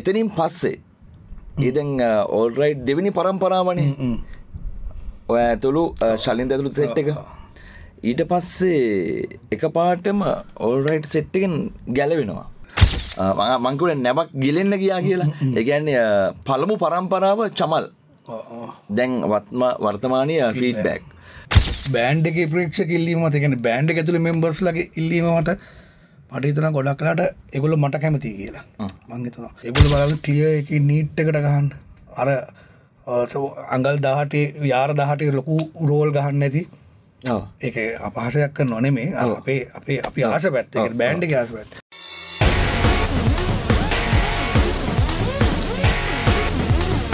එතනින් පස්සේ ඒදැන් ඕල්රයිට් දෙවිනි පරම්පරාවනේ. ඔය ඇතුළු ශලින්ද ඇතුළු සෙට් එක. ඊට පස්සේ එක පාටම ඕල්රයිට් සෙට්ටකෙන් ගැලවෙනවා. මංකුට නැබක් ගිලෙන්න ගියා කියලා. එකන්නේ පළමු පරම්පරාව චමල්. දැන් වත්ම වර්තමානය ෆීඩ බැක් බෑන්ඩ් එක ප්‍රේක්ෂ ඉල්ලීම තිගෙන බෑන්ඩ් ඇතුළ මෙම්බර්ස් ලගේ ඉල්ලීම මත පටිතන ගොඩක් කලාට එගොල මට කැමති කියලා. මංගතන එගොල බල කලිය එක නීට් එකට ගහන් අර අංගල් දාහටේ යාර දහටේ ලොකු රෝල් ගහන්න ඇති. ඒක අපහසයක් නොනෙමේ අපේ අපේ අපි ආස පැත්ත බෑන්ඩ් ආස පැත්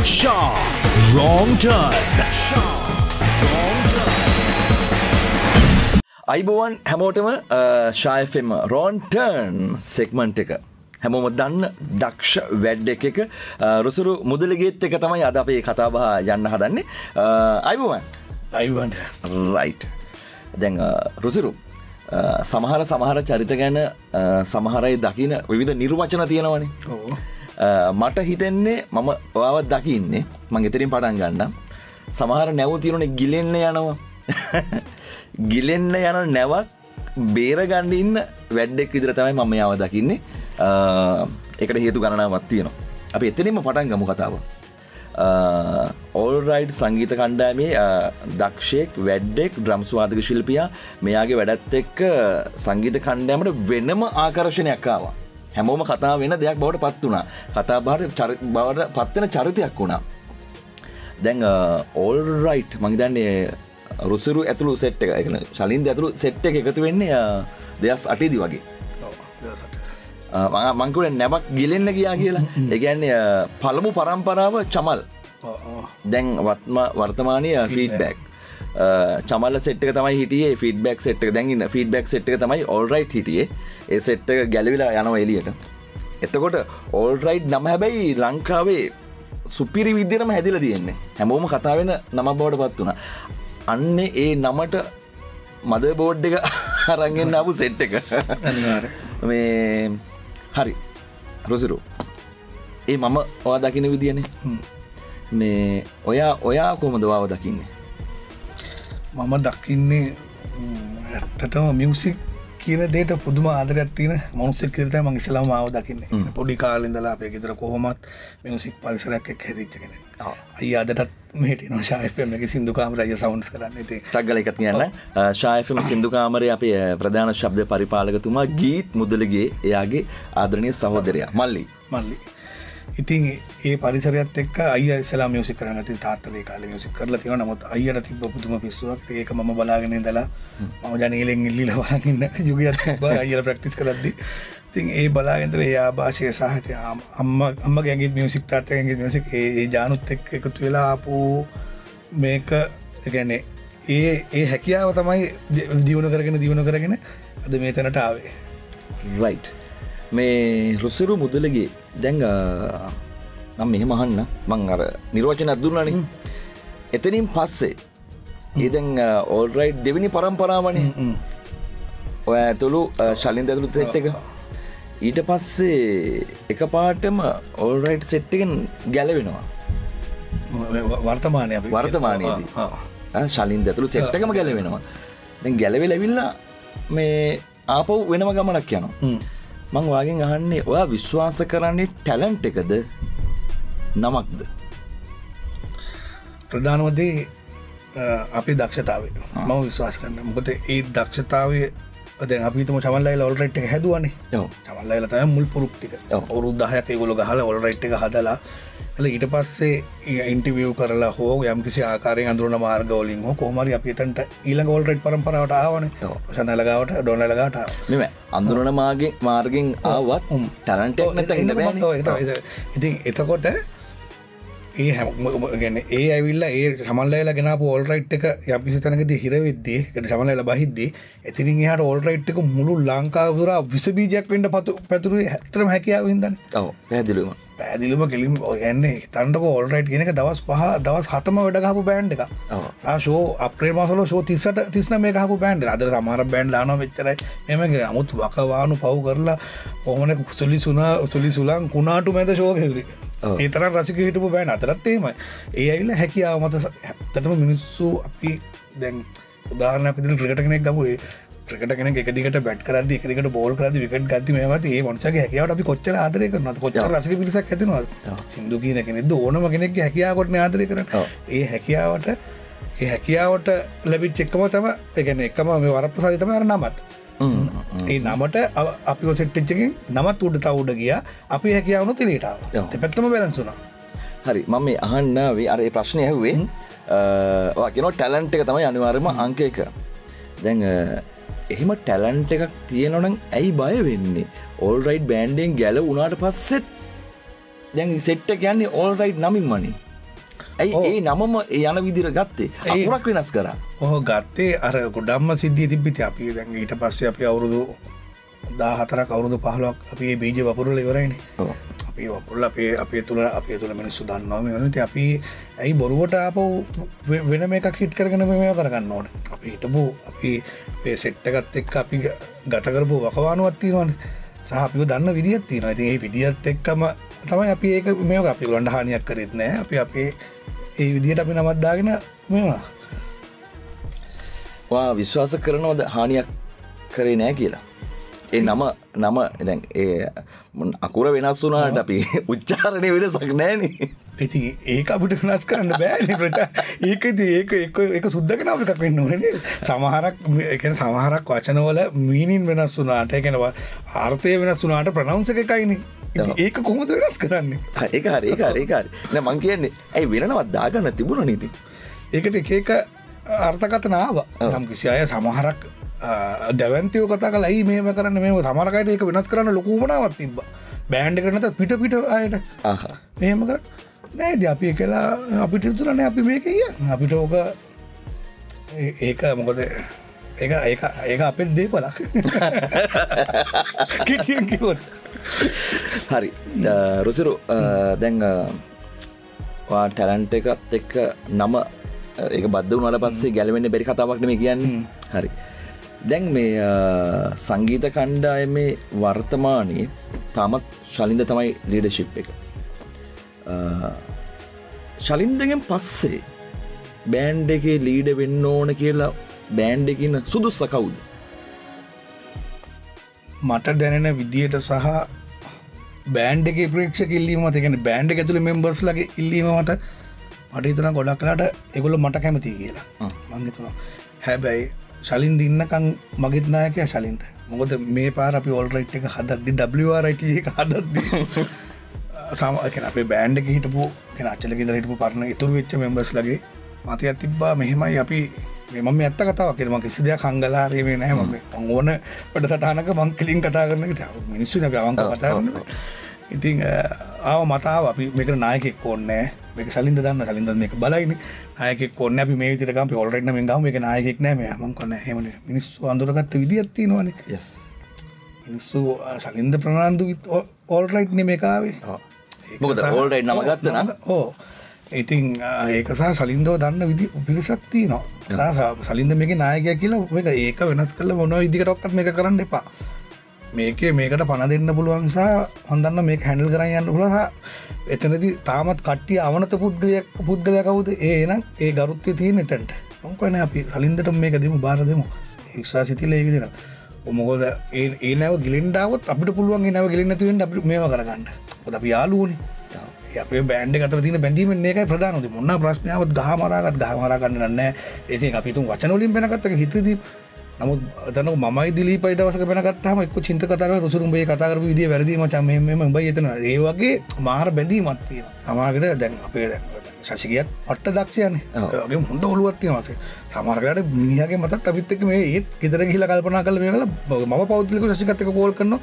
Shaw. Wrong turn. අයිබෝවන් හැමෝටම ශායෆෙම රෝන්ටර්න් සෙක්මන්ට් එක. හැමෝම දන්න දක්ෂ වැඩ් එක එක රුසුරු මුදලිගේත් එක තමයි අද අපේ කතාබහ යන්න හදන්නේ. අයිබෝවන්. අයිවන්ට රයිට් දැන් රුසිරු සමහර සමහර චරිත ගැන සමහරයි දකින විවිධ නිර්වචන තියෙනවනේ. මට හිතෙන්නේ මම ඔයාවත් දකින්නේ මං එතරින් පටන් ගන්න සමහර නැව් තිරුණ ගිලෙන්න යනවා ගිලෙන්න යන නැවක් බේරගණ්ඩ ඉන්න වැඩ්ඩෙක් විදිර තමයි මම යාව දකින්නේ. එකට හේතු ගණනාවත් තියෙනවා. අප එතනින්ම පටන් ගමු කතාව. ඕල්රයිඩ් සංගීත කණ්ඩෑමේ දක්ෂයෙක් වැඩ්ඩෙක් ද්‍රම්ස්වාදක ශිල්පියා මෙයාගේ වැඩත් එක්ක සංගීත කණ්ඩෑමට වෙනම ආකර්ශණයක්කාවා හැමෝම කතා වෙන දෙයක් බවට පත් වුණා. කතා බාට බවට පත්වෙන චරිතයක් වුණා. දැන් ඕල්රයිට් මහිතන්නේ රුසුරු ඇතුළු සෙට් එක. එකන ශලින්ද ඇතුළු සෙට් එක එකතු වෙන්නේ දෙයස් අටේදි වගේ. මංකුට නැබක් ගිලෙන්න ගියා කියලා. එකන්නේ පළමු පරම්පරාව චමල්. දැන් වත්ම වර්තමානය ෆීඩ බැක් චමල්ල සෙට්ක තමයි හිටියේ ෆිඩබක් සෙට් දැන්න්න ෆිඩබක් සෙට් එක තමයි ඔල්රයිට් හිටියේ. ඒ සෙට්ක ගැලවිලා යනවා එලියට එතකොට ඕල්රයිට් නම හැබැයි ලංකාවේ සුපිරි විදිරම හැදිල තියෙන්නේ. හැමෝම කතාවෙන නම බවට පත් වුණ අන්න ඒ නමට මද බෝඩ් එක අරගෙන් අපපු සෙට් එක. මේ හරි. රොසිරු. ඒ මම ඔයා දකින විදියනේ. මේ ඔයා ඔයා කොමදවාව දකින්නේ? මම දකින්නේ ඇත්තටම මියසික් කියන දේට පුදුම ආදරයක් තියන මනුස්සෙක් කිරත මං ඉස්ලාම ආව දකින්න. පොඩි කාලින්දලා අපේ ගෙදර කොහොමත් මියසික් පරිසරයක් එක් හැදිච්චගෙන අයි අදටත් මෙට නොශායපම එක සිින්දුකාම රජ සවන්ස් කරන්න. ති ටක්ගල එකත් කියන්න ශායෆම සිින්දුකාමරය අපේ ප්‍රධාන ශබ්ද පරිපාලකතුමා ගීත් මුදලගේ එයාගේ ආදරණය සහෝදරයා මල්ලි. මල්ලි ඉතින් ඒ පරිසරයත් එක් අය සලා මියසි කරන ති තාත්තලේ කාල මියසි කරල තිව නමුත් අයට තිබ පුතුම පිස්සුවක්. ඒක ම බලාගෙන දලා මම ජනීලෙන් ඉල්ලි ලවාගන්න යුගත් අයර ප්‍රක්ටිස් කරද්දි. තින් ඒ බලාගෙන්තර ඒ ආභාෂය සාහතය අම්ම අම්ම ගැගේ මියසික් තාත්තගේ මියසික් ඒ ජානුත් එක් එකතු වෙලා ආපු මේක ගැනේ ඒ ඒ හැකියාව තමයි දියුණු කරගෙන දියුණු කරගෙන අද මේ තැනට ආවේ. රයිට් මේ රුසිරු මුදලගේ දැංග නම් මෙහෙ මහන්න මං අර නිර්වචන අදුරනන එතනින් පස්සේ ඒදැන් ඕල්රයිට් දෙවිනි පරම්පරාවනේ. ඔය ඇතුළු ශලින්ද ඇතුළු සෙට් එක. ඊට පස්සේ එක පාටම ඕල්රයිට් සෙට්ටකෙන් ගැලවෙනවා. වර්තමානය වර්තමානයේදී. ශලින්ද ඇතුළු සෙට්ටකම ගැලවෙනවා. දැන් ගැලවෙ ලැවිල්ලා මේ ආපව් වෙනම ගමනක් යනවා මං වාගෙන් අහන්නේ ඔයා විශ්වාස කරන්නේ ටැලන්ට් එකද? නමක්ද? ප්‍රධානවදේ අපි දක්ෂතාවේ මම විශ්වාස කරන්න මොකද ඒ දක්ෂතාවය ද අපිතම චමල්ලයි ඔල්රට් එක හැදුවනේ. චමල්ලයිල තම මුල් පුරුක්්ටික ඔරුදහයක් ගොල ගහල ඔල්රයිට් එක හදලා එල ඊට පස්සේ ඉන්ටිවියව් කරලා හෝ යම්කිසි ආකාරය අඳරුණ මාර්ගවලින් හෝ කොමරි අපිතන්ට ඊළඟ ඔල්රට් පරම්පරාවට ආවන. ශනලගාවට ඩොනලගට මෙම අඳුරන මාගේ මාර්ගෙන් ආවත් ටලන්ට නැත ඉතින් එතකොට ඒ හැමගැන ඒ ඇවිල්ල ඒ සමල්ලල ගෙන පෝල්රයිට් එක යම්කිසි තැනකද හිරවෙද්දේ ට සමලල බහිද්දේ ඇතිරින් හට ඕල්රයිට් එක මුළු ලංකාවර විසබීජයක් වට පතු පැතුරු හැතරම හැකියාව හිදන්න ඔව පැදිලුම පැදිලිම කෙලින් ගන්නේ තන්ටක ඕල්රයිට් ගෙනක දවස් පහ දවස් හතම වැඩගහපු බෑන්් එක. ශෝ අපේ මසල තිස්සට තිස්න මේ හපු බෑන්් අද සමර බෑන්් ලාන වෙච්චරයි එමගේ අමුත් වකවානු පව් කරලා ඔහමන සුලි සුනා සුලි සුලන් කුණාටු මැද ශෝකෙරි ඔව්. ඒතර රසික හිටපු බෑන්. අතරත්තේම ඒ ඇවිල්ල හැකියාව මත හැත්තටම මිනිස්සු අපි දැන් උදාහරණ පිදිල ක්‍රිකට කෙනෙක් ගමුේ. ක්‍රිකට කෙන එකදිකට බැට් කරද එකදිකට බෝල් කරද විකට ගති මේමත ඒ මනසගේ හැකියාවට අපි කොච්චර ආදරය කරනත් කොච්චර රසික පිරිසක් ඇතිනවා සිින්දු කියන කෙනෙද ඕනම කෙනෙක් හැකියාවට ආදරය කරන. ඒ හැකියාවට ඒ හැකියාවට ලැබිච් එක්කම තම එකන එකම මේ වරප්ප සහිතම අර නමත් ඒ නමට අපි සෙට්ටිච්චකින් නමත් උඩ තවුඩ ගිය. අපි හැකියාවනු තිලීටාව. පැත්තම බැලන්සුනා හරි මම මේ අහන්න වේ අර ප්‍රශ්නය ඇහුවේ ගෙන ටැලන්ට් එක තමයි අනිවාර්යම අංක එක. දැන් එහෙම ටැලන්ට් එකක් තියෙනවනම් ඇයි බය වෙන්නේ? ඕල්රයිට් බෑන්ඩෙන් ගැල උනාට පස්සෙත්. දැන් සෙට්ට කියන්නේ ඕල්රයිට් නමින් මනි ඇයි. ඒ නමම යන විදිර ගත්තේ? ඒ- අකුරක් වෙනස් කර. ඔහ ගත්තේ අර ගොඩම්ම සිද්ධිය තිබිති අපි. දැන් ඊට පස්සේ අපි අවුරුදු දාහතර කවුරුදු පහලක් අපි බීජ වපුරල ඉවරයිනේ. අපි වපුරල අපේ අපේ තුළ අපේ තුළ මිනිස්සු දන්නවම ති අපි ඇයි බොරුවට අප වෙන මේක හිට කරගෙන මේ කරගන්න ඕන? අපි හිටපු අපි සෙට්ටගත් එක් අපි ගතකරපු වකවානුවත්තිවන සහ අපිව දන්න විදිත් තින ඇති ඒ විදිත් එක්කම තමයි අපි ඒක මේ අපි ගොන්ඩ හානියක් කරෙත් නෑ. අපි අපේ ඒ විදිහට අපි නමත්දාගෙන මේවා. වා විශ්වාස කරනවද? හානියක් කරේ නෑ කියලා. ඒ නම නම දැන් ඒ අකුර වෙනස් වුනාට අපි උච්චාරණය වෙනසක් නෑන. ඉති ඒක අපිට වෙනස් කරන්න බෑන ප්‍රච ඒකද ඒක එක එක සුද්දකනාව එකක් වෙන්න ඕනේ සමහරක් එක සමහරක් වචනවල මීනින් වෙනස් වුනාට එකනවා ආර්ථය වෙනස් වුනාට ප්‍රනවංස එකයින. ඒක කොහොද වෙනස් කරන්නේ? ඒක හරි ඒක හරි ඒක හරි. නෑ මං කියන්නේ ඇයි වෙනවත් දාගන්න තිබුණ නීති ඒකට එක එක අර්ථකතනාව. නම් කිසි අය සමහරක් දැවන්තයෝ කතා කලයි මේම කරන්න? මේ සමරකට ඒක වෙනස් කරන්න ලොකුමනාවත් තිබ බෑන්ඩ කරනත පිට පිට අයට. මෙහෙම කර නෑද අපි කලා අපිට තුරන අපි මේක කිය අපිට ඕක ඒක මොකද ඒ ඒ ඒක අපෙත් දේපලක්. කෙටියෙන් කිවොත් හරි. රුසිරු දැන් ටැලන්ට එකත් එක්ක නම එක බද්ධ වුණට පස්සේ ගැලවෙන්න බැරි කතාවක් මේ කියන්නේ. හරි. දැන් මේ සංගීත කණ්ඩාය මේ වර්තමානයේ තාමත් ශලින්ද තමයි ලීඩශිප් එක. ශලින්දගෙන් පස්සේ බෑන්් එකේ ලීඩ වෙන්න ඕන කියලා බෑන්් එකන්න සුදුස්ස කවුද? මට දැනෙන විදියට සහ බෑන්ඩ එක ප්‍රේක්ෂ ඉල්ලීමත එකන බෑන්ඩ් ඇතුළ මෙම්බර්ස් ලගේ ඉල්ලීම මට මට ඉතන ගොඩක් කලාට එගොල මට කැමති කියලා. මංගතුන හැබැයි ශලින් දින්නකං මගත්නායකය ශලින්ත මොකද මේ පාර අපි ඔල්රයිට් එක හදද්දි ඩරයිට එක හදද්ද සාමක අපේ බෑන්ඩ හිටපු අචලක දරහිටපු පරණ ඉතුරු වෙච්ච මෙම්බස් ලගේ මතයක් තිබ්බා. මෙහෙමයි අපි මෙම ඇත්ත කතාවක් ම කිසි දෙයක් හංගලාරේ නෑ ම ඕන පට සටහනක මං කලින් කතා කරන මිනිස්සු අවංක කතා කරන ඉතිං ආව මතාව අපි මේක නායකෙක් ඕන්නෑ මේක සලින්ද දන්න සලින්ද මේක බලයින. අයක කොන්න අපි මේ තිරකම් ඔල්රෙට්න මේ ගම එක නායකෙක් නෑ මේ හමන් කොන්න හෙම මිනිස්සු අඳුරගත්ත විදිත්ති නොවන යස් මිනිස්සු සලින්ද ප්‍රනාන්දු ඕල්රයිට් නෙමකාවේ මොකද ඕල්රයිට් නම ගත්ත නම් ඕ ඉතින් ඒකසා සලින්දෝ දන්න විදි පිරිසක්ති නවා සලින්ද මේක නායකය කියලා ඒක වෙනස් කල මොන ඉදිකටොක්කත් මේ කරන්න එපා. මේක මේකට පණ දෙන්න පුළුවන්සා හොඳන්න මේ හැඩල් කරයන්න පුලහ එතනති තාමත් කට්ටිය අවනත පුද්ගලයක් පුද්ගලය කවුද? ඒ නම් ඒ ගරුත්තය තියෙන එතැන්ට. ඔොකන අපි? සලින්දට මේක දෙමු බාර දෙමු. එක්සා සිතිල ඒවිදින ඔමොකද ඒ නව ගිලින්ඩාවත් අපිට පුළුවන් නව ගිලින්නතුවෙන් අපි මේම කරගන්න. ොද අපි යාලුවනි අපේ බෑන්ඩ අතර තින බැඳීම ඒක ප්‍රධානද මොන්න ප්‍රශ්නාවත් ගහමරාගත් ගහමරාගන්න නන්න ඒසේ අපිතු වචනොලින් පෙනගත්තක හිතද. නමුත් තන මයි දිලි පයි දවසක පෙනගත්තම එක් චින්ත කතර රුසුරුම්බේ කතාකර විදිිය වැරදිීම චමම බයි එතන. ඒ වගේ මාර බැඳීමත්තිය අමාකට දැන් අපේ දැන් ශසිකයත් පට්ට දක්ෂයන. ගේ හොඳ ඔලුවත්තිය වසේ සමාරකට මිනිහගේ මතත් අපිත්තක මේ ඒත් ගෙතර ගිල කල්පනා කල මේ කල ම පෞද්ලික ශසිකත්තක කෝල් කරන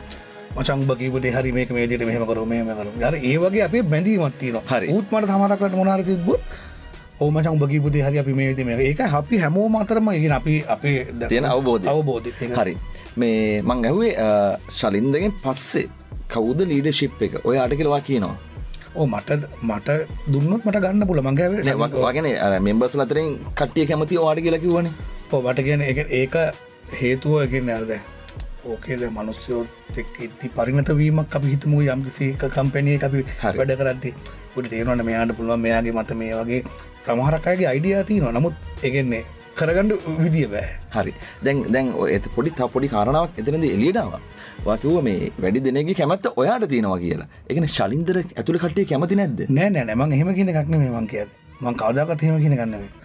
මචං බකිපට හරි මේක මේට මෙහම කර මෙහම කරු. ර ඒ වගේ අපේ බැඳීමත්තින හරි. උත් මට සමරක්ලට මොනාර තිබුත් ඕමචං බකිපුති හරි අපි මේ ඒක අපි හැමෝ මතරම ඉගෙන අපි අපේ තියෙන අවබෝධය. අවබෝධ හරි. මේ මං ඇහුවේ ශලින්දගෙන් පස්සේ කවුද ලීඩ ශිප් එක ඔය අටකිලවා කියනවා. ඕ මට මට දුන්නොත් මට ගන්න පුල මංගෑ වගෙන මෙම්බස් අතරින් කට්ටිය කැමති වාඩ කියලා කිවන මට කියන එක ඒක හේතුව එකෙන් ඇල්ද ඕකේද මනුස්්‍යයෝත් එක් ඉති පරිනත වීමක් අපි හිතමු. යම්කිසික කම්පැනිය අපි. වැඩ කරදදි පුට තේරවන මෙයාට පුළුවන් මෙයාගේ මත මේ වගේ සමහරකගේ අයිඩියතිී නො නමුත් එකෙන්නේ කරගණ්ඩ විදිිය බෑ. හරි. දැන් දැන් ඇත පොඩි තා පොඩි කාරණාවක් එතනද එලියටාව වකිව මේ වැඩි දෙනගේ කැමත්ත ඔයාට තියෙනවා කියලා. එකන ශලින්දර ඇතුළ කටේ කැමති නැද්ද? නෑ නෑ නෑ, මං එහෙම කියන එකක්න මේ මං කිය මං කවදාකත් හෙම කියන ගන්නවේ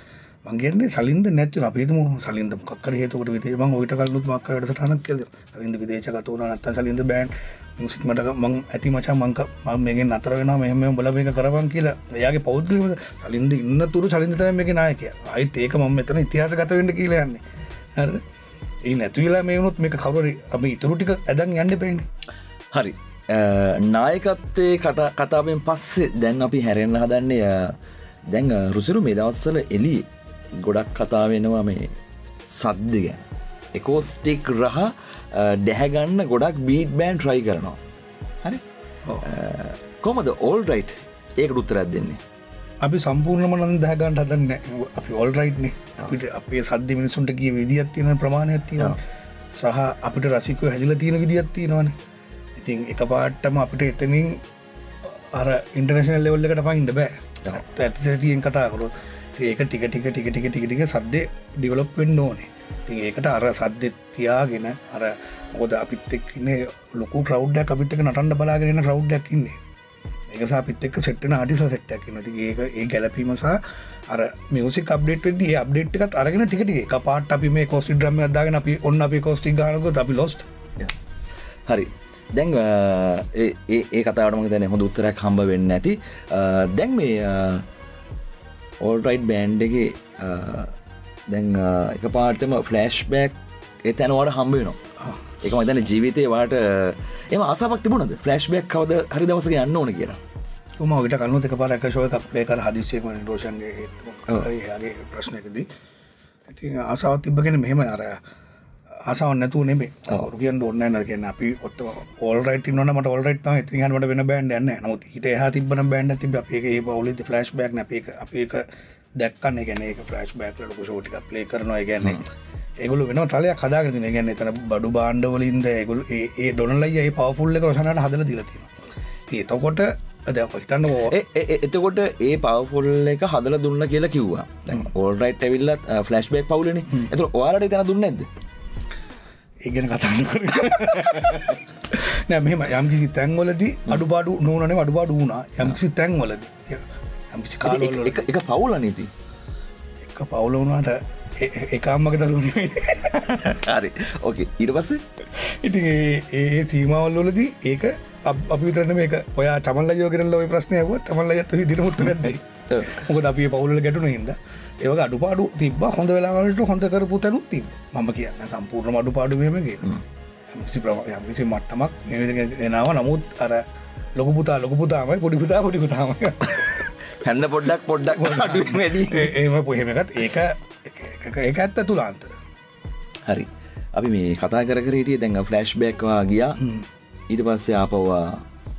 මංගේන්නේ සලින්ද නැතු අපේතුම සලින්ද කක්කර හේතුකට විතේ ම ඔයිට කල්ලුත් මක්කරට සටනක් කෙද සලින්ද විදේශකතුවන නත්ත සලින්ද බෑන්. මුසික්මට මං ඇති මචා මංක ම මේගේ නතර වෙන මෙහම බල මේක කරපන් කියලා. එයාගේ පෞද්ලිව සලින්ද ඉන්න තුරු සලින්දතම මේක නායක අයිත් ඒක මම මෙතන ඉතිහාස ගතවෙන්න කියලයන්නේ හර ඒ නැතුවෙලා මේ වුණුත් මේක කවරරි අපි ඉතුරු ටික ඇදන් යන්න පෙන් හරි. අ, නායකත්තේ කට කතාවෙන් පස්සේ දැන් අපි හැරෙන්න්න හදන්නේ අ, දැන් අ, රුසිරු මේ දවස්සල එලි ගොඩක් කතා වෙනවා මේ සද්ද ගැන. එකෝස්ටික් රහ ඩැහැගන්න ගොඩක් බීට් බෑන් ට්‍රයි කරනවා. හරි? කොමද ඕල් රයිට් ඒක උත්තරත් දෙන්නේ? අපි සම්පූර්ණම නන් දහගන්ට හදන්න අපි ඔල්රයිට්නේ අපිට අපේ සද්ධ මිනිසුන්ට කිය විදිත් තියෙන ප්‍රමාණයක් තියෙන සහ අපිට රසිකව හැදිල තියෙන විදිත් තියෙනවන. ඉතින් එක පාට්ටම අපිට එතනින් අර ඉන්ටර්නශනල් ලෙවල්ල එකට පයින්ට බෑ. ඇතිසතියෙන් කතාකරු ඒක ටික ටික ටික ටික ටික ටික සද්දය ඩිවලොප්ෙන්න්න ඕනේ. ති ඒකට අර සද්දෙත් තියාගෙන අර මොකද අපිත් එක්න්නේ ලොකු ්‍රව්ඩක් අපිත්තක නටන්ඩ බලාගෙන රව්ඩක් ඉන්නේ. ඒකස අපිත් එක් සෙට්න ආටිස සෙට්ටක් නති ඒක ඒ ගැලපීමසා අර මියසි අප්ඩේට වෙද අප්ඩේට් එකත් අරගෙන ටිකට එක පාට අපි මේ කෝස්ටි ්‍රම අදාගෙන අපි ඔන්න අපි කෝස්ටි ගනක අපි ලොස්ට Yes. හරි. දැන් අ, ඒ ඒ- ඒ කතාටම දැන හොඳ උත්තරයක් හම්බ වෙන්න ඇති අ, දැන් මේ ඕල්රයිට් බෑන්්ඩගේ දැන් අ, එක පාටම ෆලෑශ් බෑක් එතැනවට හම්බ වෙනවා. එක මතන ජීවිතය වාට එම අසපක් තිබුණද? ෆලෑශ් බෑක් කවද හරි දවසක යන්න ඕන කියලා. ම විට කන්නු එක පාරක ශෝය කප්ලේකර හදිසියක රෝෂන්ගේ යාගේ ප්‍රශ්නයකදී. ඇති ආසාවත් තිබගෙන මෙහෙම අර ආසාව නැතු නෙේ රුගියන් ඔන්න නගෙන අපි ඔත් ඔල්රට නොන මට ඔල්රට ඉතිහට වෙන බෑන්ඩ න්න නමුත් හිට හ තිබන බෑන්ඩ තිබ අපේ පවලි ෆලස්් බක් අපේ අපේක දැක්කන්න ගැන එක ෆලස්් බෑක් ලොක ෂෝටික ප්ලේ කරනවා. ගැන්නේ ඒගුල වෙන තලය කදාගෙන ගැන්න එතන බඩු බාණ්ඩවලින්ද ඒගුල් ඒ ඩොනලයි ඒ පවෆුල්ල රසනට හදල දිලතින අද හිතන්න එතකොට ඒ පවෆොල් එක හදල දුන්න කියලා කිව්වා. All right ඇවිල්ලත් ෆලස්් bake පවලන. එතු ඔයාලට තැන දුන්න ඇද ඒගෙන කතාන්න කර නෑ මෙම යම්කිසි තැන්වලදී අඩුපාඩු නෝනන අඩුපාඩු වුණා. යම්කිසි තැන්වලද. යම්කිසි කාල එක පවුල නීති එක පවුල වුණාට එකම්මක දරුණේ හරි. ඕකේ ඊට පස්සේ? ඉතින් ඒ- සීමවල්ලොලදී ඒක අප- අපි විතරන මේක ඔයා චමල්ල යෝගෙනල ඔය ප්‍රශ්නයව තමල්ල ඇත්ත දිරමුත්ත නැද මොකද අපි පවුල ගැටුන හිද ඒක අඩුපාඩු තිබ හොඳ වෙලාවලට හොඳ කරපු තැනුත් තිබ මම කියන්න සම්පූර්ණ අඩු පාඩුවමගේ යම්කිසි මට්ටමක් එනාව. නමුත් අර ලොකුපුතා ලොකුපුතාමයි පොඩිපුතා පොඩිපුතාම හැන්න පොඩ්ඩක් පොඩ්ඩක් අඩු වැඩි. ඒම පොහෙමකත් ඒක ඒක ඇත්ත තුලාන්තර. හරි. අපි මේ කතා කර කරටිය දැඟ ෆලස්් බැක්වා ගියා. ඊට පස්සේ ආපවා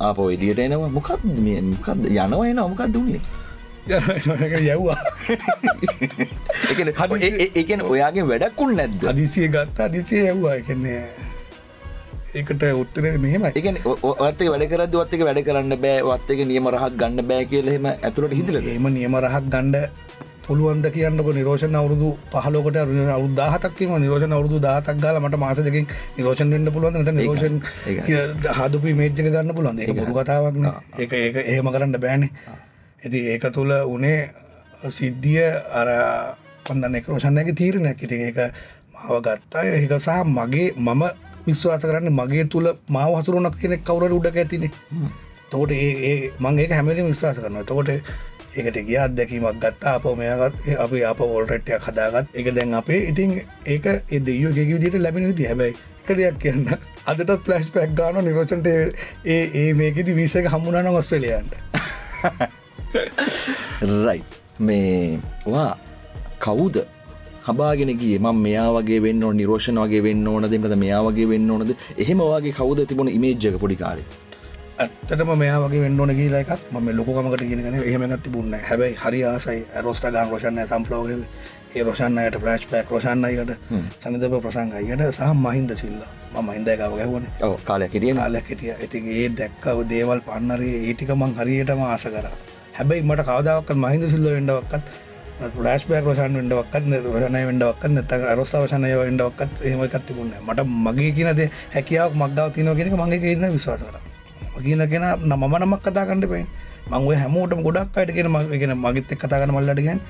ආපෝ එලියට එනවා. මොකක්ද මේ මොකක්ද යනවා එන මොකක් දුණේ යව්වා. එකන ඔයාගේ වැඩක්කුන් නැද්ද? අදිසිය ගත්තා දිසිය යව්වා එකන්නේ ඒකට උත්තරේ මෙහෙම එකන ඔත්තක වැඩ කරද වත්තක වැඩ කරන්න බෑ වත්තක නියම රහක් ගන්න බෑ කියලෙම ඇතුළට හිදලද ඒම නියම රහක් ගණ්ඩ පුළුවන්ද කියන්නක නිරෝෂණ අවුදු පහලෝකට අවුදාහතක්ම නිරෝෂණ අවුදු දාතක් ගල මට මාස දෙකින් නිරෝෂන් වන්න පුළුවන් ත නිරෝෂන්. හදපි මේජ්ක ගන්න පුළුවන් ඒක පුරු කතාවක්න ඒක ඒක එහෙම කරන්න බෑන ඇති ඒක තුළ උනේ සිද්ධිය අර පොන්දන්න එක රෝෂණයක තීරණයක්. ඉති ඒක මාව ගත්තා. ඒක සහ මගේ මම විශ්වාස කරන්න මගේ තුළ මාව හසුරුණක් කෙනෙක් කවුර උඩක ඇතිනේ. තකොට ඒ මං ඒක හැමලින් විශ්වාස කරනවා. තකොට ඒකට ගිය අත්දැකීමක් ගත්තා. අප මෙයාගත් අපි අප ෝල්රට්ටයක් හදාගත්. එක දැන් අපේ ඉතින් ඒක එදයෝ ගෙක විදිට ලැබෙන විදි හැබයි දෙයක් කියන්න අදට පලස්් පැක් ගාන නිරෝචන්ට ඒ ඒ මේකෙති වීසක හම්මුණන ඔස්ට්‍රලියන්ට රයි මේ වා කවුද? හබාගෙන ගිය. ම මෙයා වගේ වෙන්න ඕන නිරෝෂණ වගේ වෙන්න ඕනද? මද මෙයා වගේ වෙන්න ඕනද? එහෙම වගේ කවුද තිබුණ ඉමේජ්ජක පොඩිකාරය ඇත්තටම මෙයා වගේ වෙන්න ඕන කියලා එකක් ම ලොකමකට කියනගෙන එහෙමගත් තිබුන්න හැබයි හරි ආසයි. රෝස්ට ගන් රෝෂණ සම්පලෝග ඒ රෝෂන්නයට ප්ලස්් පැක් රෝෂන්නයකට සනිදප ප්‍රසංගයකට සහ මහින්ද සිල්ල ම මහින්දයකාව ගැවන කාලය කිරිය කාලයක් හිටිය ඉති ඒ දැක්කව දේවල් පන්නරේ ඒටික මං හරියටම ආස කර හැබැයි මට කවදාවක්ත් මහින්ද සිල්ල වෙන්ඩවක්කත් ලාස් බෑක් රෝෂන් වෙන්ඩවක්ත් රෝෂණය වෙන්ඩවක්ත් නත රොස්ස වශනය වෙන්ඩවක්ත් එහෙමකත් තිබුණ මට මගේ කියනද හැකියාවක් මක්ගව තිනෝ කියෙනෙක මගේ ඉන්න විශවාස කර. කියන කෙන නම නමක් කතා කණඩ පයි මංගේ හැමෝටම ගොඩක් අයට කියෙන මගෙන මගත කතාගන මල්ලටගෙන්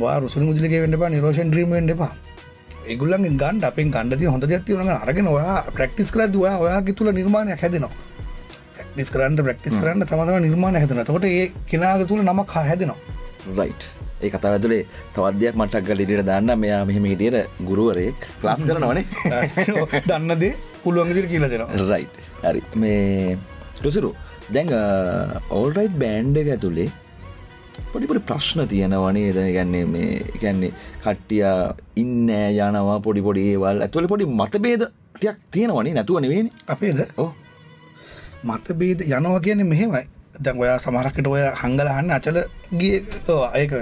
වා රුසු මුදලික වෙන්ඩපා නිරෝෂන් ්‍රීම වෙන්ඩපා ඒගුල්ලන් ගන්ඩ අපෙන් ගණඩති හොඳ දයක්තිවන අරගෙන ඔයා ප්‍රක්ටිස් කර දවා ඔයාගේ තුළ නිර්මාණයක් හැදෙනවා. ප්‍රක්ටිස් කරන්න ප්‍රක්ටිස් කරන්න තමම නිර්මාණ හැදන තොට ඒ කෙනාග තුළ නමක් හැදෙනවා. රයිට් ඒ කතා ඇතුලේ තවදයක් මටක් ගලිට දන්න. මෙයා මෙහෙම හිටියට ගුරුවරයෙක් ක්ලාස් කරනවනේ දන්නදේ පුළුවන්ගදිර කියලා දෙනවා. රයි් හරි. මේ ටුසිරු දැන් ඕල්රයිට් බෑන්්ඩ එක ඇතුළේ පොඩිපොඩි ප්‍රශ්න තියෙනවනේ ද ගැන්නේ මේ ගැන්නේ කට්ටිය ඉන්න යනවා පොඩි පොඩි ඒවල්. ඇතුවල පොඩි මතබේදයක් තියෙනවනේ නැතුව නෙවෙන අපේද? ඕ මතබේද යනවා කියන මෙහෙමයි. දැන් ඔයා සමහරකට ඔය හංගලහන්න අචල ගිය අයක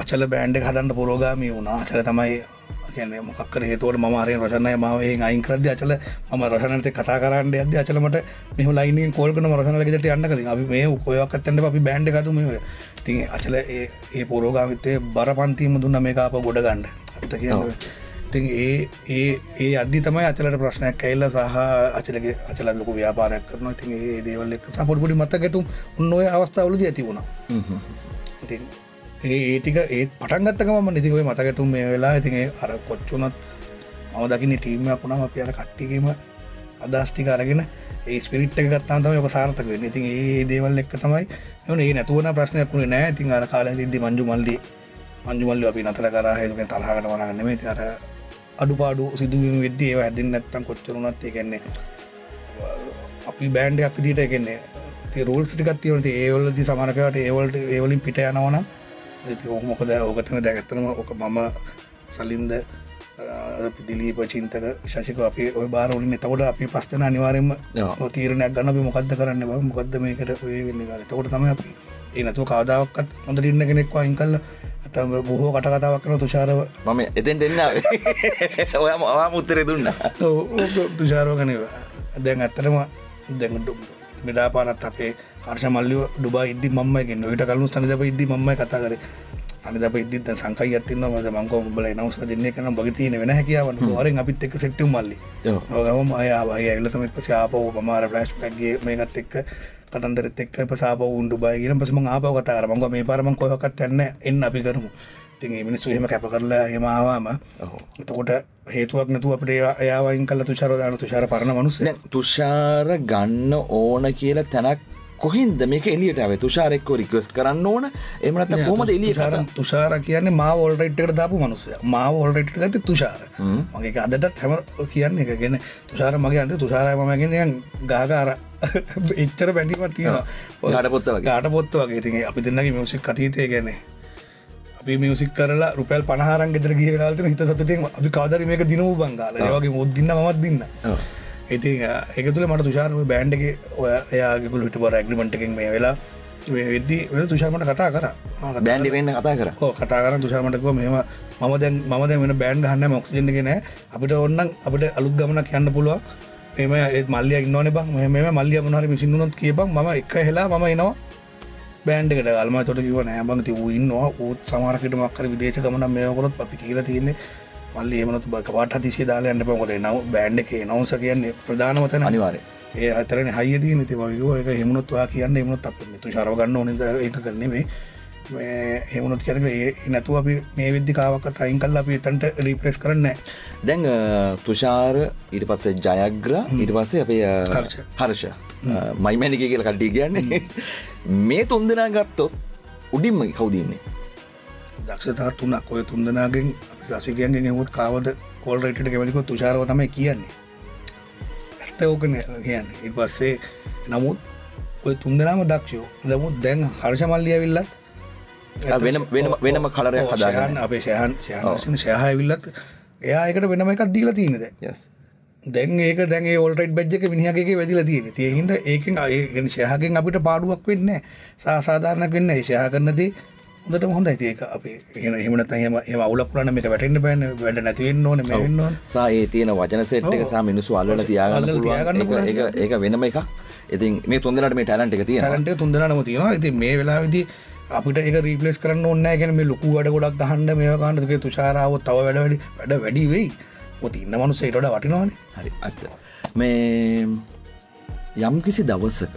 අචල බෑන්ඩ හදන්න පුරෝගාමී වුණා. අචල තමයි කියන්නේ මොකක්කර හේතුවට මමාරය රශනය මාවේ අයින් කරද අචල ම රශනත කතා කරන්න ඇද අචලමට මෙම ලයින් කෝල්කන රශන ගෙට යන්න කර අපි මේ කොයක්ත්තට අපි බෑන්ඩ කතුම ති අචල ඒ පොරෝගාමිතේ බර පන්තිීම දුන්න මේ අප ගොඩ ගණ්ඩ ඇත්ත කියන්න. ඉතින් ඒ ඒ ඒ අධි තමයි අචලට ප්‍රශ්නයක් ඇල්ල සහ අචලගේ අචල ලොක ව්‍යාපාරයක් කරන ඉතින් ඒ දේවල් එක් සපොට්පුඩි මතකැටුම් උන්නොය අවස්ථාවලද ඇති වුණා. ඉතින් ඒ ඒටික ඒත් පටන්ගත්තකම නිතිකොයි මතකැටුම් මේ වෙලා ඉතින් අර කොච්චුනත් මව දකින ටීමයක් වුණම අප අර කට්ටිකීම අදස්ටික අරගෙන ඒ ස්පිරිට් එක ගත්තාන්තම යක සාර්ථක වෙන ඉතින් ඒ දේවල් එක්ක තමයි යන ඒ නැතුවන ප්‍රශ්නයක් වුණේ නෑ. ඉතින් අර කාල දිදදි මංජු මල්ලි මංජුමල්ල අපි නතර කරහයක තරහකට වනගන්න මේ අර අඩුපාඩු සිදුවීම වෙද්දී ඒව ඇදින් නැත්තම් කොච්චරුණත් ඒකන්නේ අපි බෑන්ඩ අපිදිට එකන්නේ රෝල් සිටිකත්තිවනති ඒවලදි සමනකට ඒවලට ඒවලින් පිට යනවන මොකද ඕකතන දැගත්තනම. ඕක මම සලින්ද දිලීප චින්තක ශෂික අපි ඔය බාරවලින් එතකොට අපි පස්තන අනිවාරෙන්ම තීරණයක් ගන්න අපි මොකක්ද කරන්න බ? මොකක්ද මේකට වෙන්න තකොට තම අපි ඒ නතු කාදාවක්ත් හොඳ ඉන්න කෙනෙක් අයින් කල්ල ඇතම බොහෝ කටකතාවක් කන තුෂාරව. මම එතෙන් දෙන්න ඔය මවා මුත්තර දුන්න. තුෂාරව කනව දැන් ඇත්තරම දැඟඩු මෙදාපානත් අපේ හර්ෂ මල්ලිය ඩුබා ඉදදි මම්මයගෙන් විට කලු සනිදප ඉදදි මම කතා කර. අනිදප ඉදිත සංකයි අත්තින්න මද මංකෝ බල නවස දෙන්නේ කන බගතින වෙන හැකියාවන්න වරෙන් අපිත් එක් සෙට්ට මල්ලි. ගම අයවාගේ ඇල්ලතම පසාාපව පමාර ෆලස්් පැක්ගේ මේකත් එක්ක කතන්දරත් එක් පසාප උන්ඩු බයිගෙන පසම ආපව කතාර මංග මේ පරම කොහකත් යන්න එන්න අපි කරමු. තින් මිනිස්සු හෙම කැප කරලා හෙමාවාම එතකොට හේතුවක් නැතු අපට ඒයාවයින් කල තුෂාරදාන තුෂාර පරණ මනුස්ස තුෂාර ගන්න ඕන කියලා තැනක් කොහින්ද මේක එලියට ඇව තුෂාරෙක්කෝ රිකවස්ට කරන්න ඕන. එමනත හොමද එලිය තුෂාර තුෂාර කියන්නේ මා ෝල්රයිට්ට දාපු මනුස්සය. මා ෝල්රයිට් ගත තුෂාර. මගේ අදටත් හැම කියන්න එක ගෙන. තුෂාර මගේ අන්ත තුෂාරමගෙන ගාගාර එච්චර බැඳීමත් තියෙනවා. ගට පොත්ත ගාට පොත්ත වගේ. ති අපි දෙන්නගේ මියසික් අතීතය ගැනේ. මියසික් කරලා රුපැල් පනහරන් ගෙදර ගිය වෙලාට හිත සතුටෙන් අපි කාදර මේක දිනූ බංගාල. වගේ මුොද්දින්න මත් දින්න ඉති එක තුළ මට තුෂාරම බෑන්්ඩක ඔය එයාගකුල හිට බර ඇගලිමටකින් මේ වෙලා වෙද්දි තුෂාරමට කතා කර. බෑන්ඩි වෙන්න කතා කර? කතා කර. තුෂාරමටකව මෙම මම දැන් මම දැ වෙන බෑන්් හන්න මොක්සිජනගෙන අපිට ඔන්නන් අපිට අලුත් ගමනක් යන්න පුළුව මෙම ඒත් මල්ලිය ඉන්නවන බං. මෙම මල්ලිය මනහර මිසින්නුනොත් කියබක් ම එක හෙලා ම එනවා බෑන්ඩකට අල්ම තොට කිව නෑබංති ඉන්නවා. ූත් සමාරකට මක්කර විදේශ ගමන මේකොත් අපි කියල තියන්නේ මල්ලි එමනතු බක වාට තිසේ දාලා යන්න පකොද නව බෑන්ඩ එක නවස කියන්නේ ප්‍රධානමතන අනිවාරය ඒ අතරන හයදී නති වගේ එක හෙමුණොත්වා කියන්න එමුණොත් අප තු ශරවගන්න ඕනද එක කරන්නේ හෙමුණොත් කියන ඒ නැතුව අපි මේ විද්දිකාවක්ත් අයින් කල්ලා අපි තන්ට රීප්‍රෙස් කරන්න දැන් තුෂාර ඊට පස්සේ ජයග්‍ර ඊට පස්සේ අපේ හර්ෂ. මයිමැනික කියල කට්ටි කියන්නේ. මේ තුන්දනා ගත්තොත් උඩින්ම කවුදන්නේ දක්ෂතා තුනක්. ඔය තුන්දනාගෙන් අපි රසිකයන්ගෙන් එමුත් කාවද පොල්රට කැමතිකො තුෂාරව තමයි කියන්නේ. ඇත්ත ඕකන කියන්න. ඉට පස්සේ නමුත් ඔය තුන්දනාම දක්ෂෝ දමුත් දැන් හර්ෂමල්ලිය විල්ලත් වෙන වෙන වෙනම කලරයක් හදාගන්න අපේ ශයන ශයහය විල්ලත් එයායකට වෙනම එකක් දීලා තියනද. දැන්. ඒක දැන් ඔල්ට බජ්ක මිනිහගේ වැදිල තියෙන තියහිද ඒකෙන් අයගෙන් ශයහගෙන් අපිට පාඩුවක් වෙන්න සාසාධාරණක් වෙන්න ශයහ කරනදී හොඳට හොඳ ඒක අපේ එහමනත එම අවුලපුරන මේක වැටෙන්න්න පැන වැඩ නැතිවෙන්න ඕන මෙන්න සා ඒ තියෙන වචන සෙට් එක සා මිනිස්සු අල්ලට තියාගන්න තියාගන්න ඒක- වෙනම එකක්. ඉතින් මේ තුන්දලට මේ ටැලන්ට එක තියෙන ටලන්ට තුන්දනම තියෙනවා. ඉති මේ වෙලා විදි අපිට එක රීපලස් කරන්න ඔන්න ගැන මේ ලොකු වැඩ ගොඩක් ගහන්ඩ මේ කාණ්ඩක තුෂාරාව තව වැඩ වැඩි වැඩ වැඩි වෙයි. මොත ඉන්න මනුස්සේටට වටිනවාන. හරි. අත්ත මේ යම් කිසි දවස්සක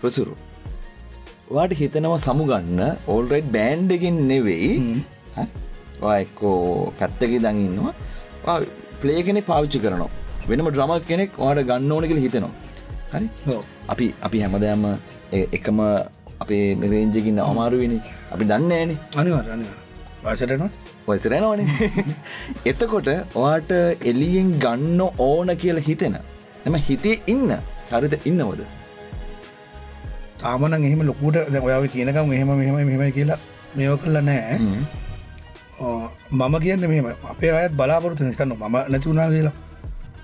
ප්‍රසුරු වාට හිතනවා සමුගන්න. ඕල්රයිඩ් බෑන්්ඩකින් නෙවෙයි. එක්කෝ පැත්තක දඟන්නවා පලේ කෙනෙ පාවිච්චි කරනවා. වෙනම ඩ්‍රම කෙනෙක් වාට ගන්න ඕන කියල හිතනවා. හරි? අපි අපි හැමදෑම එකම අපේ මෙරේන්ජකින්න අමාරුවෙන. අපි දන්න ෑන අනිවර අනිවර වසටනවා වසරෙනවන එතකොට ඔයාට එලියෙන් ගන්න ඕන කියලා හිතෙන. එම හිතේ ඉන්න. චරිත ඉන්නවද තාමන එහෙම ලොකුට ඔයාව කියනකම් මෙහෙම මෙහෙම මෙහෙම කියලා මේව කල්ල නෑ. මම කියන්න මෙම අපේ අයත් බලාපොරතු නිතන්න මම නැතිවුණා කියලා.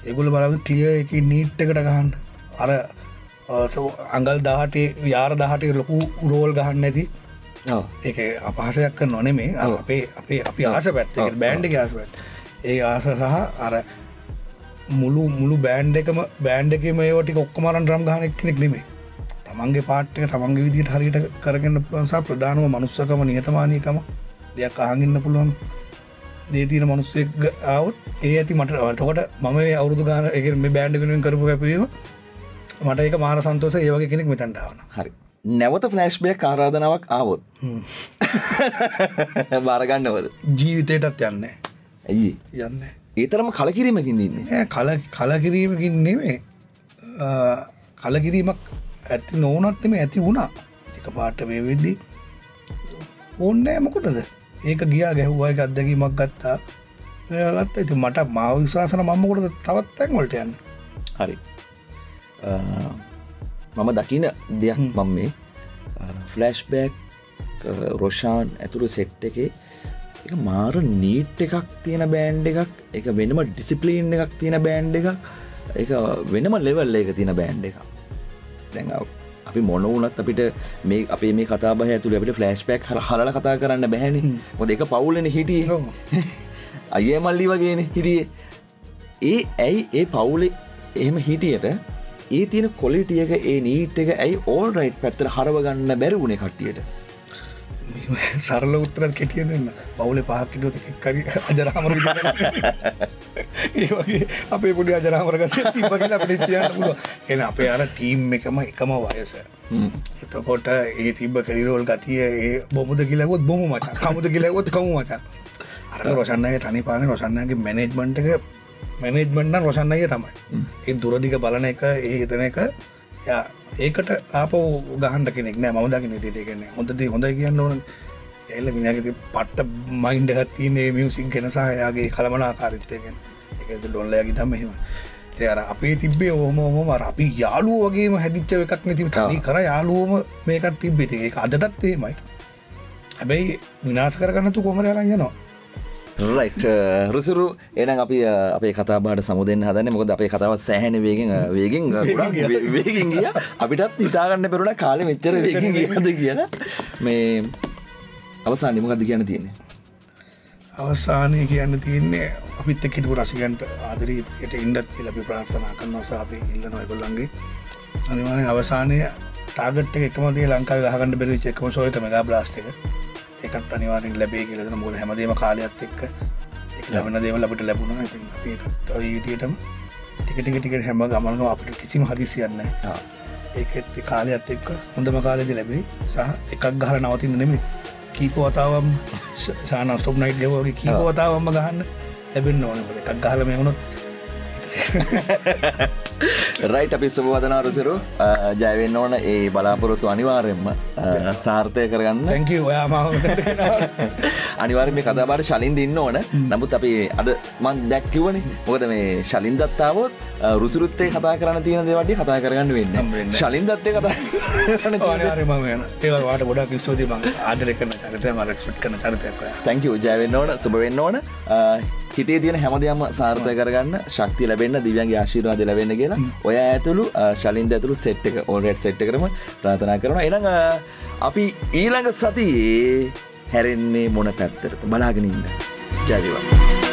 ඒගුල බලාව කලිය එක නීට් එකට ගහන්න. අර අංගල් දාහටේ යාර දහටේ ලොකු රෝල් ගහන්න ඇති ඒක අපහසයක් නොනේ මේ. අපේ අපේ අපි ආස පැත්ත බෑන්ඩ් ආස පැත් ඒ ආස සහ අර මුළු මුළු බෑන්් එකම බෑන්් එක මේවට ඔක්කමරන් රම් ගහනෙක් කෙනෙක් නෙමේ තමන්ගේ පාට්ක තමන්ගේ විදිට හරිට කරගන්න පුළන්සා ප්‍රධානව මනුස්සකම නියතමානයකම දෙයක් අහගන්න පුළුවන්. දේතින මනුස්සෙක් ආවත් ඒ ඇති මට අවටකොට මම අවුරදු ගාන එක මේ බෑන්ඩ් වෙනුවෙන් කරපු කැපීම මට ඒක මාර සන්තෝස ඒවගේ කෙනෙක් මෙතන්ටාවන හරි. නැවත ෆලස්්බය කාරාධනාවක් ආවොත්. බාරගන්නවද ජීවිතයටත් යන්න ඇයි? යන්න ඒතරම කලකිරීමකින් දන්නේ කල කලකිරීමකින් නෙමේ කලකිරීමක් ඇති නොවනත්ම ඇති වුණා. එක පාට මේ වෙද්දි ඕන්නෑ මොකොටද? ඒක ගියා ගැහ්වායි අත්දැකීමක් ගත්තා. ගත්ත. ඇති මට මාව විශවාසන මම්මකොටද තවත් තැන් වලට යන්න? හරි. මම දකින දෙයක් මම මේ ෆලස්්බෑක් රොෂාන් ඇතුළු සෙට් එකේ එක මාර නීට් එකක් තියෙන බෑන්් එකක් එක වෙනම ඩිසිපලීන් එකක් තියෙන බෑන්් එකක් එක වෙනම ලෙවල් එක තියෙන බෑන්් එකක් දැන් අපි මොන වනත් අපිට මේ අපේ මේ කතා බහ ඇතුළ අපට ෆලස්් පැක් හර හල කතා කරන්න බැහැනි. මොද එක පවුලන හිටිය. අයේ මල්ලි වගේන හිටිය. ඒ ඇයි ඒ පවුලෙ එහෙම හිටියට ඒ තියෙන කොලිටියක ඒ නීට් එක ඇයි ඕල් රයිට් පැත්තර හරව ගන්න බැරවුණේ කට්ටියට සරල උත්තරත් කෙටිය දෙන්න. පවුල පහක්කිටුවත කරි අජරාමර ඒ වගේ අපේ පුඩි අජරාමරගත තිබ කියලා අපිට තියන්න පුළුව එන අපේ අර ටීම් එකම එකම වයස. එතකොට ඒ තිබ කරිරෝල් ගතිය ඒ බොමුද කියලවොත් බොම මට කමුද කියලවොත් කමු මට අර රොෂන්නගේ තනි පාන රොෂන්නගේ මැනේජ්මන්ටක මැනේජ්මන්ටන් රොෂන්නය තමයි. ඒ දුරදික බලන එක ඒ හිතන එක ඒකට ආප ගහන්ට කෙනෙක් නෑ මම දකින තියගෙන හොඳද හොඳ කියන්න ඕන. එල්ල මිනගති පට්ට මයින්ඩ ගත්තිනේ මියසික් ගෙනසායාගේ කළමනාකාරිත්තයගෙන එක ඩොල්ලයගේ තම මෙහෙම තේර අපේ තිබේ ඕම ඕම අපි යාලුව වගේම හැදිච්ච එකක් නැති තනි කර යාලුවම මේකත් තිබ්බෙති එක අදටත් ඒමයි හැබැයි විනාස කරගන්නතු කොමර අරයනවා රයිට් රුසුරු එනම් අපි අ, අපේ කතාබාට සමුදෙන් හදන මොකද අපේ කතාවත් සෑහන වේගෙන් අ, වේගෙන් වේ- වේගෙන් ගිය. අපිටත් හිතාගන්න පෙරුණ කාලෙ මෙච්චර වේගෙන් ගියද කියලා. මේ අවසා නිමකද කියන්න තියෙන්නේ? අවසානය කියන්න තියන්නේ අපිත් එක්කිටපු රසිකන්ට ආදරීයට ඉන්ඩත් ලබි ප්‍රාර්ථනා කරන්න සාපය ඉල්ලන ඔයගොල්ලන්ගේ අනිවාන අවසානය ටාගට එකමදේ ලංකාව ගහගන්න බැරි චෙක්ම සෝයත මෙගා බ්ලාස්ටක එකත් අනිවාරෙන් ලැබේ කියලද මුල හැමදේම කාලයක්ත් එක්ක එක ලබන දේව ලබට ලැබුණ. විදිටම ටිකටික ටිකට හැම ගමනම අපට කිසිම හදිසියන්න. ඒත් කාලයක්ත් එක්ක හොඳම කාලෙද ලැබේ සහ එකක් ගහර නවතින්න නෙමේ කීප වතාවම් ශාන ස්ටොප් නයිට් ගවගේ කීප වතාවම්ම ගහන්න ලැබෙන්න්න ඕනකට එකක් ගහල මේ වුණොත් රයිට අපි සුපවදනාරසරු ජයවෙන්න ඕන. ඒ බලාපොරොත්තු අනිවාරෙන්ම සාර්ථය කරගන්න. තැංක ඔයා මාවට අනිවාර්ම මේ කතාබාට ශලින් දින්න ඕන. නමුත් අපි අද මන් දැක්කිවන මොකද මේ ශලින් දත්තාවත් රුසුරුත්තේ කතා කරන්න තියෙන දෙවටි කතා කරගන්න වෙන්න. ශලින් දත්තේ කතා ඒවාට ගොඩක් ස්තුති මං ආදරය කරන චරිතය ම රෙක්ස්පෙක්ට් කරන චරිතයක් ඔයා. තැංක ජයවෙන්න ඕන. සුභවෙන්න ඕන හිතේ තියෙන හැමදයම සාර්ථය කරගන්න ශක්ති ලැබෙන්න්න දිවන්ගේ ආශීරවාද ලැබෙන්න කියලා ඔය ඇතුළු ශලින්ද ඇතුළු සෙට් එක ඕල්රට් සෙට් කරම ප්‍රාථනා කරන එන අපි ඊළඟ සතියේ හැරෙන්නේ මොන පැත්තරට බලාගෙනන්න ජයවා.